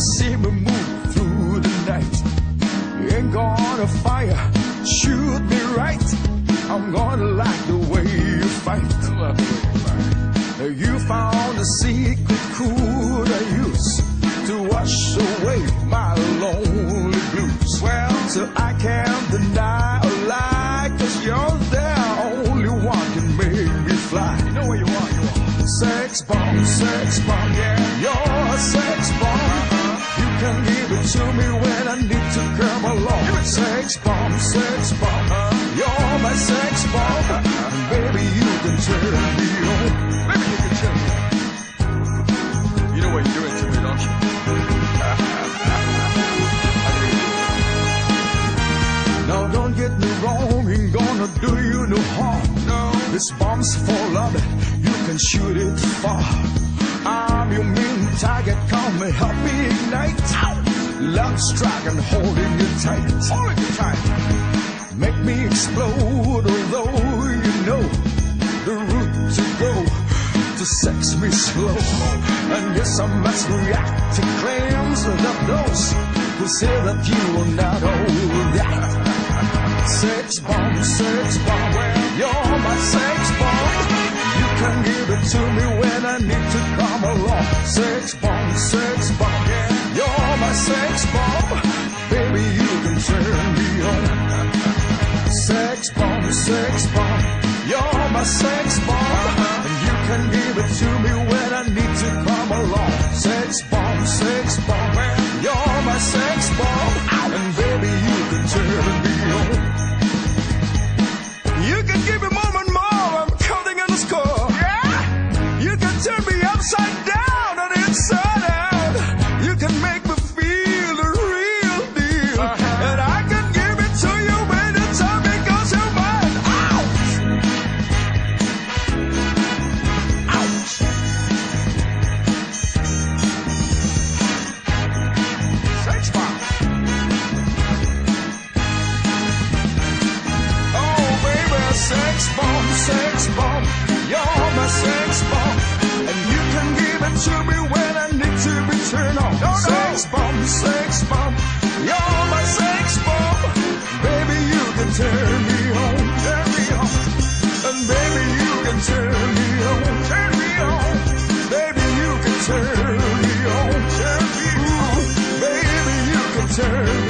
to see me move through the night. Ain't gonna fire, shoot me right. I'm gonna like the way you fight. You found a secret cool I use to wash away my lonely blues. Well, so I can't deny a lie, cause you're the only one can make me fly. You know where you are, you are. Sex bomb, sex bomb, yeah. You're a sex bomb. You can give it to me Sex bomb, sex bomb. You're my sex bomb. Baby, you can turn me on. Baby, you can turn me on. You know what you're doing to me, don't you? Now don't get me wrong, ain't gonna do you no harm. No, this bomb's for love, you can shoot it far. I'm your main target, come and help me ignite. Love strike and holding you tight. Holding you tight. Make me explode, although you know the route to go to sex me slow. And yes, I must react to claims of those who say that you are not all that. Sex bomb, sex bomb, you're my sex bomb. You can give it to me when I need to come along. Sex bomb, sex bomb, my sex bomb. Baby, you can turn me on. Sex bomb, sex bomb, you're my sex bomb. And you can give it to me when I need to come along. Sex bomb, sex bomb, you're my sex bomb. And baby, you can turn me on. You can give me more and more, I'm counting on the score. Yeah? You can turn me upside down deserve.